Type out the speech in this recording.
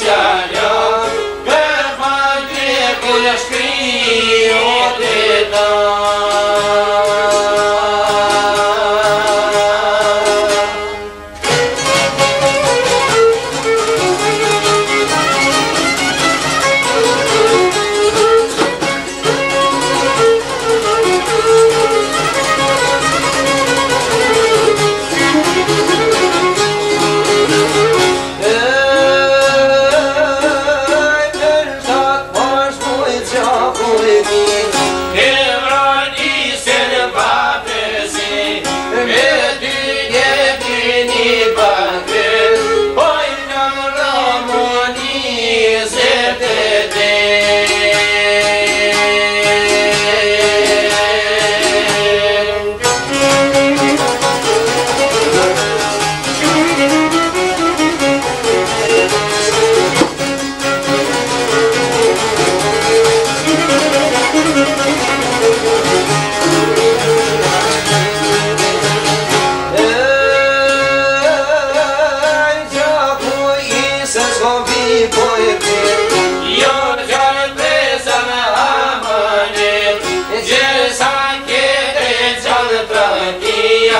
加油 τετραετία